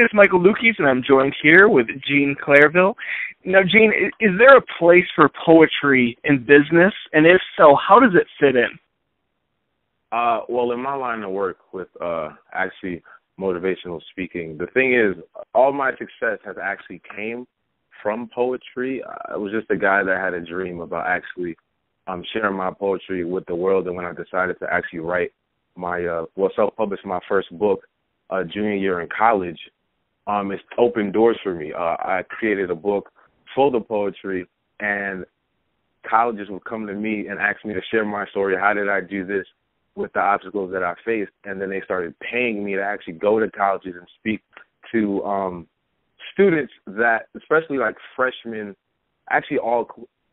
It's Michael Luchies, and I'm joined here with Jean Clervil. Now, Jean, is there a place for poetry in business? And if so, how does it fit in? Uh, well, in my line of work with uh, actually motivational speaking, the thing is, all my success has actually came from poetry. I was just a guy that had a dream about actually um, sharing my poetry with the world, and when I decided to actually write my uh, well, self-publish my first book, uh, junior year in college, um, it's opened doors for me. Uh, I created a book full of poetry, and colleges would come to me and ask me to share my story. How did I do this with the obstacles that I faced? And then they started paying me to actually go to colleges and speak to um, students that, especially like freshmen, actually all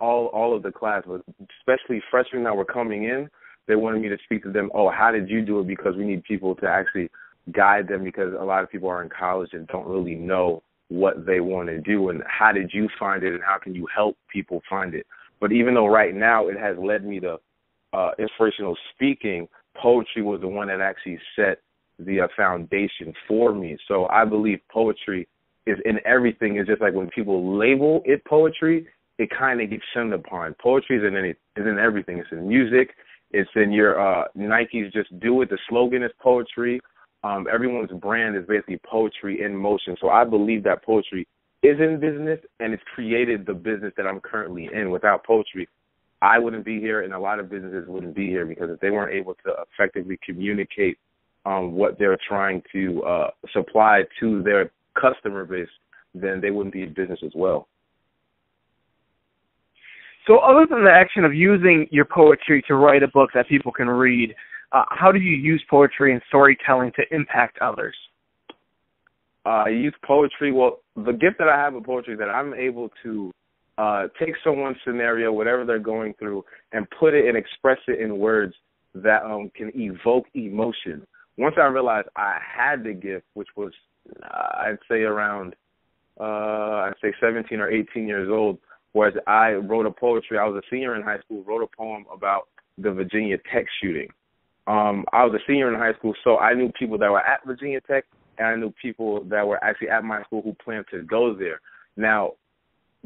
all all of the class, but especially freshmen that were coming in. They wanted me to speak to them. Oh, how did you do it? Because we need people to actually guide them because a lot of people are in college and don't really know what they want to do and how did you find it and how can you help people find it. But even though right now it has led me to uh, inspirational speaking, poetry was the one that actually set the uh, foundation for me. So I believe poetry is in everything. It's just like when people label it poetry, it kind of gets shunned upon. Poetry is in any, is in everything. It's in music. It's in your uh Nike's just do it. The slogan is poetry um, everyone's brand is basically poetry in motion. So I believe that poetry is in business and it's created the business that I'm currently in. Without poetry, I wouldn't be here and a lot of businesses wouldn't be here because if they weren't able to effectively communicate um, what they're trying to uh, supply to their customer base, then they wouldn't be in business as well. So, other than the action of using your poetry to write a book that people can read, uh, how do you use poetry and storytelling to impact others? Uh, I use poetry. Well, the gift that I have with poetry is that I'm able to uh, take someone's scenario, whatever they're going through, and put it and express it in words that um, can evoke emotion. Once I realized I had the gift, which was uh, I'd say around uh, I'd say 17 or 18 years old, whereas I wrote a poetry. I was a senior in high school, wrote a poem about the Virginia Tech shooting um, I was a senior in high school, so I knew people that were at Virginia Tech, and I knew people that were actually at my school who planned to go there. Now,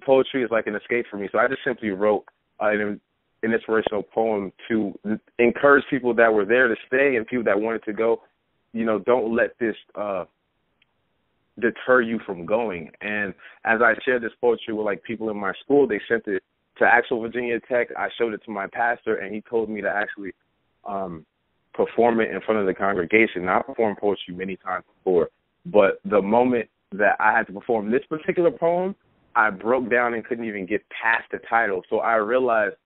poetry is like an escape for me, so I just simply wrote uh, an, an inspirational poem to encourage people that were there to stay and people that wanted to go. You know, don't let this uh, deter you from going. And as I shared this poetry with like people in my school, they sent it to actual Virginia Tech. I showed it to my pastor, and he told me to actually um perform it in front of the congregation. Now, I performed poetry many times before, but the moment that I had to perform this particular poem, I broke down and couldn't even get past the title. So I realized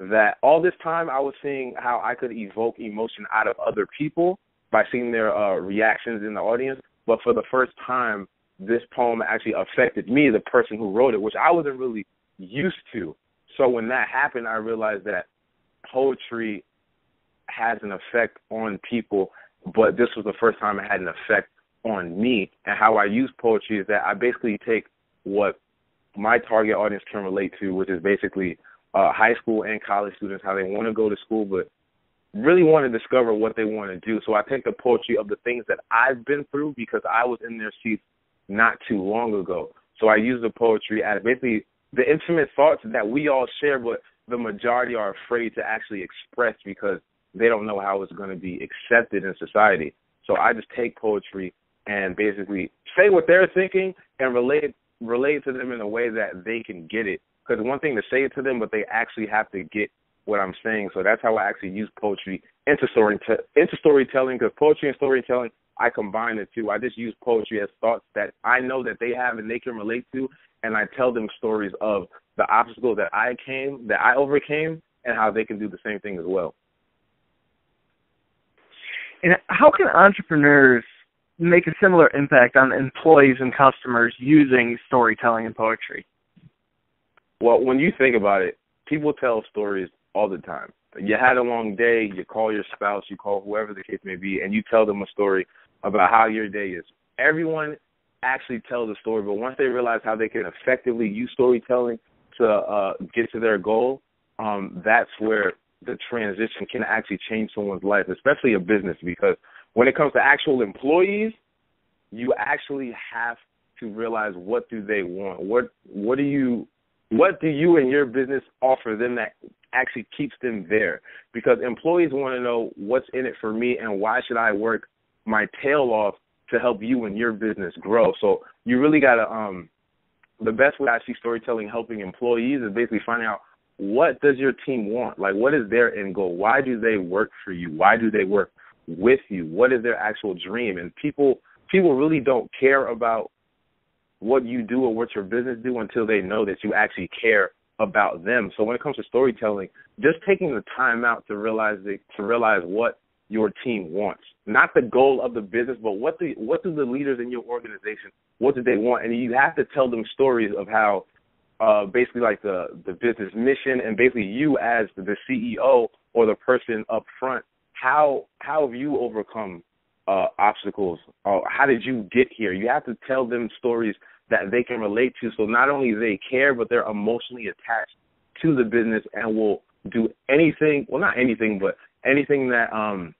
that all this time I was seeing how I could evoke emotion out of other people by seeing their uh, reactions in the audience. But for the first time, this poem actually affected me, the person who wrote it, which I wasn't really used to. So when that happened, I realized that poetry has an effect on people, but this was the first time it had an effect on me. And how I use poetry is that I basically take what my target audience can relate to, which is basically uh, high school and college students, how they want to go to school, but really want to discover what they want to do. So I take the poetry of the things that I've been through because I was in their seats not too long ago. So I use the poetry as basically the intimate thoughts that we all share, but the majority are afraid to actually express because they don't know how it's going to be accepted in society. So I just take poetry and basically say what they're thinking and relate relate to them in a way that they can get it. Because one thing to say it to them, but they actually have to get what I'm saying. So that's how I actually use poetry into story into storytelling. Because poetry and storytelling, I combine the two. I just use poetry as thoughts that I know that they have and they can relate to, and I tell them stories of the obstacles that I came, that I overcame, and how they can do the same thing as well. And how can entrepreneurs make a similar impact on employees and customers using storytelling and poetry? Well, when you think about it, people tell stories all the time. You had a long day, you call your spouse, you call whoever the case may be, and you tell them a story about how your day is. Everyone actually tells a story, but once they realize how they can effectively use storytelling to uh, get to their goal, um, that's where the transition can actually change someone's life, especially a business, because when it comes to actual employees, you actually have to realize what do they want. What what do you what do you and your business offer them that actually keeps them there? Because employees want to know what's in it for me and why should I work my tail off to help you and your business grow. So you really got to um the best way I see storytelling helping employees is basically finding out what does your team want? Like what is their end goal? Why do they work for you? Why do they work with you? What is their actual dream? And people people really don't care about what you do or what your business do until they know that you actually care about them. So when it comes to storytelling, just taking the time out to realize the, to realize what your team wants, not the goal of the business, but what the what do the leaders in your organization what do they want, and you have to tell them stories of how uh, basically like the the business mission and basically you as the CEO or the person up front, how how have you overcome uh, obstacles? Uh, how did you get here? You have to tell them stories that they can relate to, so not only they care, but they're emotionally attached to the business and will do anything. Well, not anything, but anything that um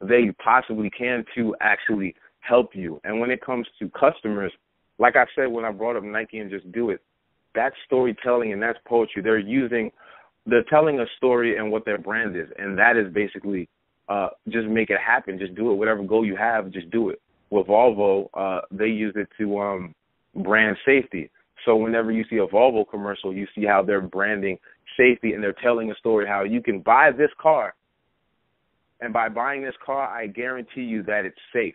they possibly can to actually help you. And when it comes to customers, like I said when I brought up Nike and Just Do It, that's storytelling and that's poetry. They're using, they're telling a story and what their brand is, and that is basically uh, just make it happen. Just do it. Whatever goal you have, just do it. With Volvo, uh, they use it to um, brand safety. So whenever you see a Volvo commercial, you see how they're branding safety and they're telling a story how you can buy this car, and by buying this car, I guarantee you that it's safe.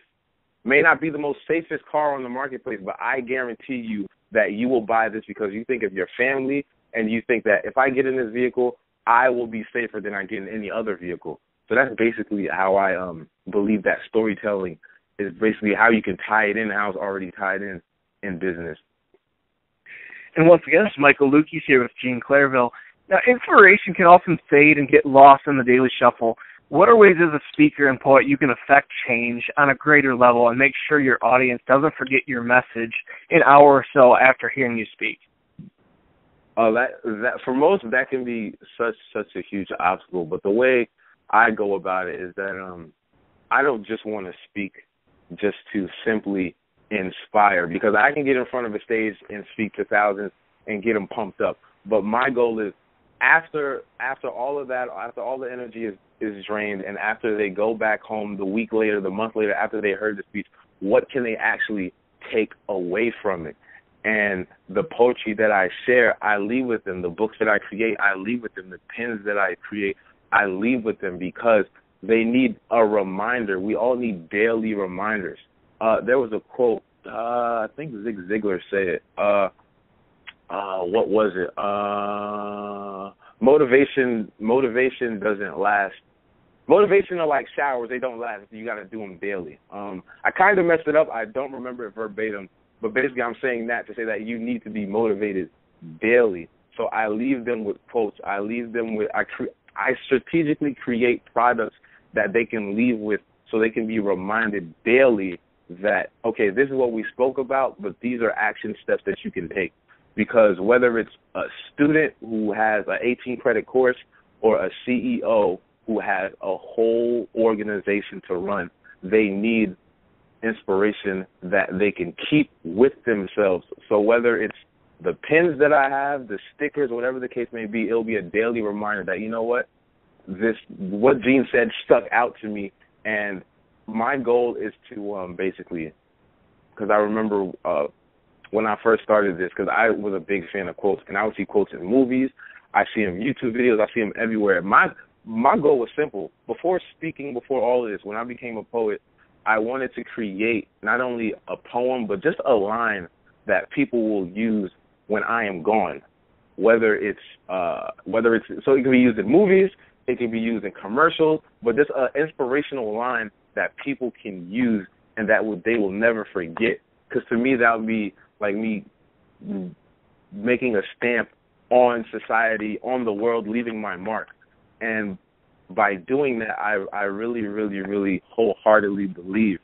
May not be the most safest car on the marketplace, but I guarantee you that you will buy this because you think of your family and you think that if I get in this vehicle, I will be safer than I get in any other vehicle. So that's basically how I um believe that storytelling is basically how you can tie it in, how it's already tied in in business. And once again, it's Michael Luchies here with Jean Clervil. Now, inspiration can often fade and get lost in the daily shuffle. What are ways as a speaker and poet you can affect change on a greater level and make sure your audience doesn't forget your message an hour or so after hearing you speak? Uh, that that for most that can be such such a huge obstacle. But the way I go about it is that um I don't just want to speak just to simply inspire because I can get in front of a stage and speak to thousands and get them pumped up. But my goal is after after all of that, after all the energy is is drained, and after they go back home the week later, the month later, after they heard the speech, what can they actually take away from it? And the poetry that I share, I leave with them. The books that I create, I leave with them. The pens that I create, I leave with them because they need a reminder. We all need daily reminders. Uh, there was a quote, uh, I think Zig Ziglar said it. Uh, uh, what was it? Uh, motivation, motivation doesn't last motivation are like showers; they don't last. You got to do them daily. Um, I kind of messed it up. I don't remember it verbatim, but basically, I'm saying that to say that you need to be motivated daily. So I leave them with quotes. I leave them with I cre- I strategically create products that they can leave with, so they can be reminded daily that okay, this is what we spoke about, but these are action steps that you can take. Because whether it's a student who has an 18 credit course or a CEO who has a whole organization to run, they need inspiration that they can keep with themselves. So whether it's the pins that I have, the stickers, whatever the case may be, it'll be a daily reminder that you know what, this what Jean said stuck out to me, and my goal is to um basically, because I remember uh when I first started this, because I was a big fan of quotes, and I would see quotes in movies, I see them YouTube videos, I see them everywhere. My my goal was simple. Before speaking, before all of this, when I became a poet, I wanted to create not only a poem, but just a line that people will use when I am gone. Whether it's uh whether it's so it can be used in movies, it can be used in commercials, but just an inspirational line that people can use and that will, they will never forget. Because to me, that would be like me making a stamp on society, on the world, leaving my mark and by doing that, I I really, really, really wholeheartedly believe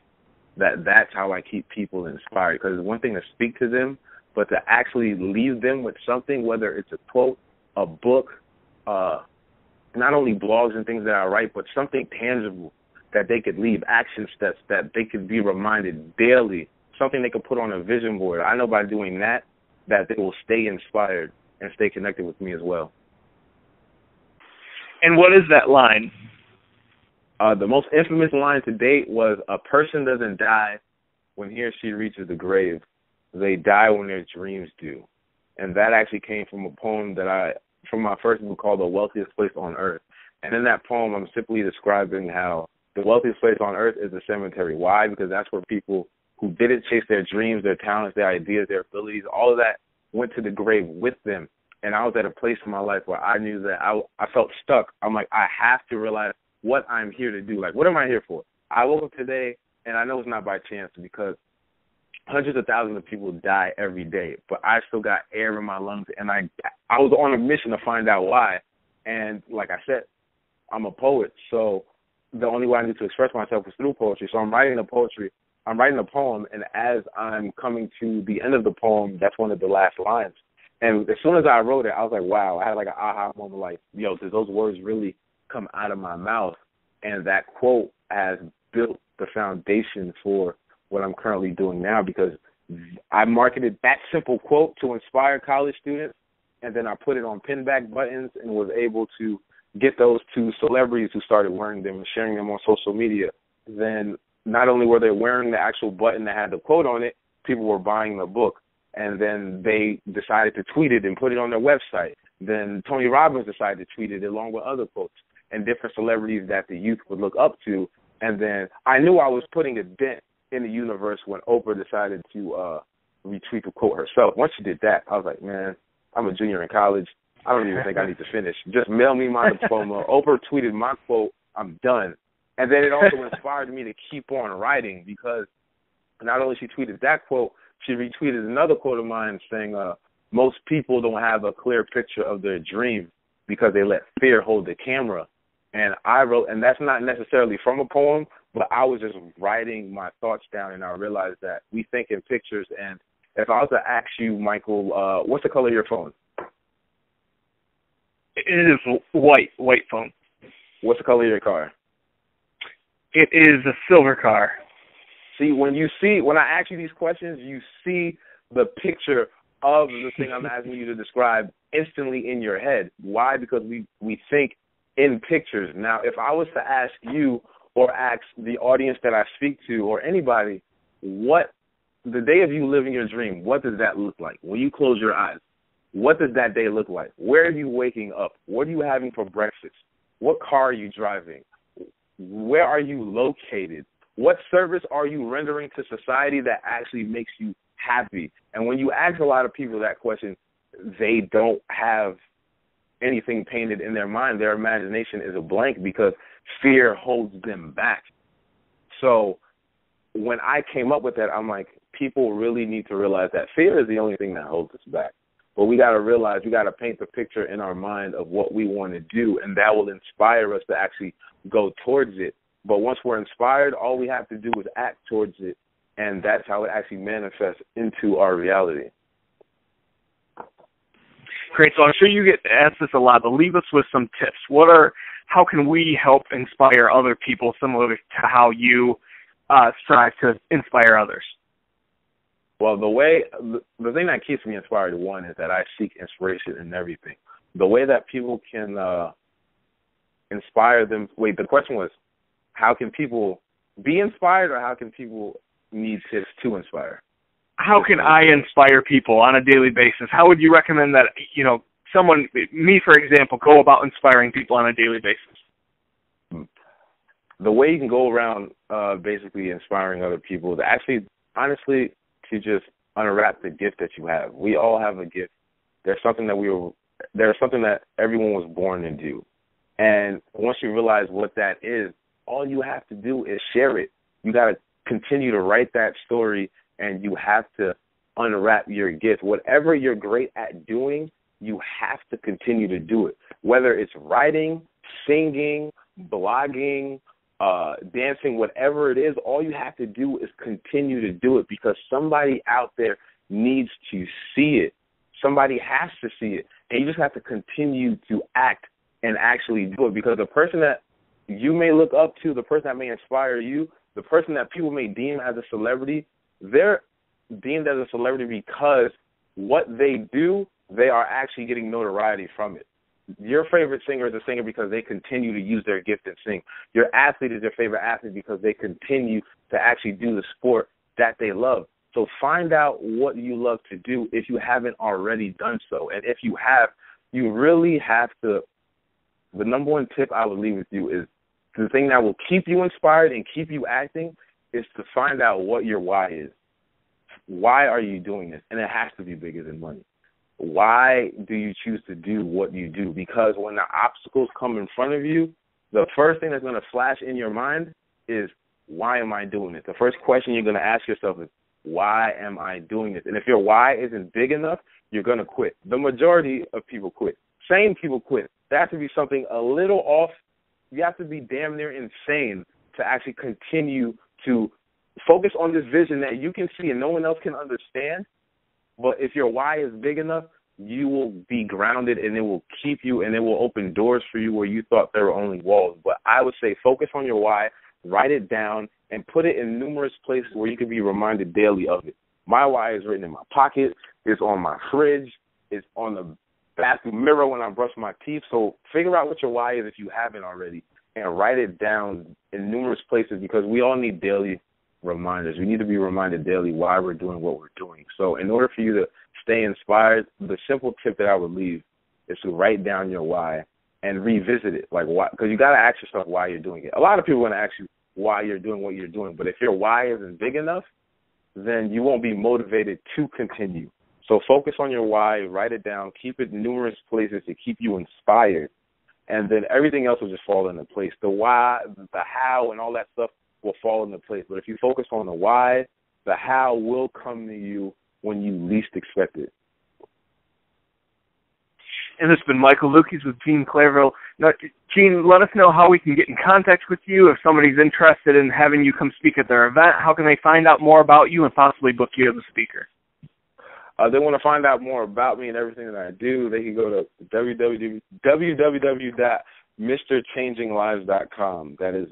that that's how I keep people inspired. Because one thing to speak to them, but to actually leave them with something, whether it's a quote, a book, uh, not only blogs and things that I write, but something tangible that they could leave, action steps that they could be reminded daily, something they could put on a vision board. I know by doing that that they will stay inspired and stay connected with me as well. And what is that line? Uh, the most infamous line to date was a person doesn't die when he or she reaches the grave. They die when their dreams do. And that actually came from a poem that I from my first book called The Wealthiest Place on Earth. And in that poem I'm simply describing how the wealthiest place on earth is the cemetery. Why? Because that's where people who didn't chase their dreams, their talents, their ideas, their abilities, all of that went to the grave with them. And I was at a place in my life where I knew that I I felt stuck. I'm like, I have to realize what I'm here to do. Like, what am I here for? I woke up today, and I know it's not by chance because hundreds of thousands of people die every day, but I still got air in my lungs, and I I was on a mission to find out why. And like I said, I'm a poet, so the only way I need to express myself was through poetry. So I'm writing a poetry. I'm writing a poem, and as I'm coming to the end of the poem, that's one of the last lines. And as soon as I wrote it, I was like, wow, I had like an aha moment, like, yo, did those words really come out of my mouth? And that quote has built the foundation for what I'm currently doing now because I marketed that simple quote to inspire college students, and then I put it on pinback buttons and was able to get those to celebrities who started wearing them and sharing them on social media. Then not only were they wearing the actual button that had the quote on it, people were buying the book. And then they decided to tweet it and put it on their website. Then Tony Robbins decided to tweet it along with other quotes and different celebrities that the youth would look up to. And then I knew I was putting a dent in the universe when Oprah decided to uh retweet the quote herself. Once she did that, I was like, man, I'm a junior in college. I don't even think I need to finish. Just mail me my diploma. Oprah tweeted my quote. I'm done. And then it also inspired me to keep on writing because not only she tweeted that quote, she retweeted another quote of mine saying, uh, most people don't have a clear picture of their dream because they let fear hold the camera. And I wrote, and that's not necessarily from a poem, but I was just writing my thoughts down, and I realized that we think in pictures. And if I was to ask you, Michael, uh, what's the color of your phone? It is white, white phone. What's the color of your car? It is a silver car. See, when you see when I ask you these questions, you see the picture of the thing I'm asking you to describe instantly in your head. Why? Because we we think in pictures. Now, if I was to ask you or ask the audience that I speak to or anybody, what the day of you living your dream, what does that look like? When you close your eyes, what does that day look like? Where are you waking up? What are you having for breakfast? What car are you driving? Where are you located? What service are you rendering to society that actually makes you happy? And when you ask a lot of people that question, they don't have anything painted in their mind. Their imagination is a blank because fear holds them back. So when I came up with that, I'm like, people really need to realize that fear is the only thing that holds us back. But we got to realize we got to paint the picture in our mind of what we want to do, and that will inspire us to actually go towards it. But once we're inspired, all we have to do is act towards it, and that's how it actually manifests into our reality. Great. So I'm sure you get asked this a lot, but leave us with some tips. What are how can we help inspire other people similar to how you uh, strive to inspire others? Well, the way the thing that keeps me inspired one is that I seek inspiration in everything. The way that people can uh inspire them. Wait, the question was, how can people be inspired, or how can people need tips to inspire? How can I inspire people on a daily basis? How would you recommend that you know someone, me for example, go about inspiring people on a daily basis? The way you can go around uh basically inspiring other people is actually honestly to just unwrap the gift that you have. We all have a gift. There's something that we were there's something that everyone was born to do. And once you realize what that is, all you have to do is share it. You got to continue to write that story and you have to unwrap your gift. Whatever you're great at doing, you have to continue to do it. Whether it's writing, singing, blogging, uh, dancing, whatever it is, all you have to do is continue to do it because somebody out there needs to see it. Somebody has to see it. And you just have to continue to act and actually do it because the person that you may look up to, the person that may inspire you, the person that people may deem as a celebrity, they're deemed as a celebrity because what they do, they are actually getting notoriety from it. Your favorite singer is a singer because they continue to use their gift and sing. Your athlete is your favorite athlete because they continue to actually do the sport that they love. So find out what you love to do if you haven't already done so. And if you have, you really have to the number one tip I would leave with you is the thing that will keep you inspired and keep you acting is to find out what your why is. Why are you doing this? And it has to be bigger than money. Why do you choose to do what you do? Because when the obstacles come in front of you, the first thing that's going to flash in your mind is, why am I doing this? The first question you're going to ask yourself is, why am I doing this? And if your why isn't big enough, you're going to quit. The majority of people quit. Same people quit. There has to be something a little off. You have to be damn near insane to actually continue to focus on this vision that you can see and no one else can understand. But if your why is big enough, you will be grounded and it will keep you and it will open doors for you where you thought there were only walls. But I would say focus on your why, write it down, and put it in numerous places where you can be reminded daily of it. My why is written in my pocket, it's on my fridge, it's on the bathroom mirror when I brush my teeth. So figure out what your why is if you haven't already and write it down in numerous places because we all need daily reminders. We need to be reminded daily why we're doing what we're doing. So in order for you to stay inspired, the simple tip that I would leave is to write down your why and revisit it. Like why because you got to ask yourself why you're doing it. A lot of people want to ask you why you're doing what you're doing, but if your why isn't big enough, then you won't be motivated to continue. So focus on your why, write it down, keep it numerous places to keep you inspired, and then everything else will just fall into place. The why, the how, and all that stuff will fall into place. But if you focus on the why, the how will come to you when you least expect it. And this has been Michael Luchies with Jean Clervil. Now, Jean, let us know how we can get in contact with you if somebody's interested in having you come speak at their event. How can they find out more about you and possibly book you as a speaker? uh, they want to find out more about me and everything that I do, they can go to www.mrchanginglives.com. That is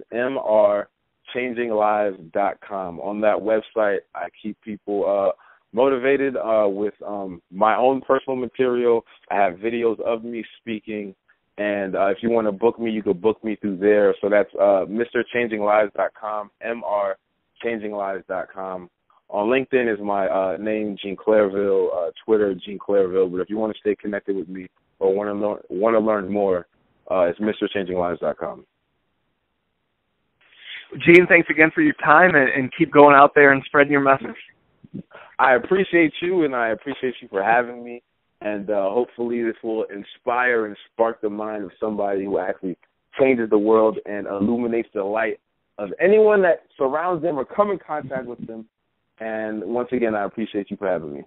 mrchanginglives.com. On that website, I keep people uh, motivated uh, with um, my own personal material. I have videos of me speaking. And uh, if you want to book me, you can book me through there. So that's uh, mrchanginglives.com, mrchanginglives.com on LinkedIn is my uh, name, Jean Clervil. Uh, Twitter, Jean Clervil. But if you want to stay connected with me or want to learn want to learn more, uh, it's MrChangingLives.com. Jean, thanks again for your time, and, and keep going out there and spreading your message. I appreciate you, and I appreciate you for having me. And uh, hopefully, this will inspire and spark the mind of somebody who actually changes the world and illuminates the light of anyone that surrounds them or come in contact with them and once again, I appreciate you for having me.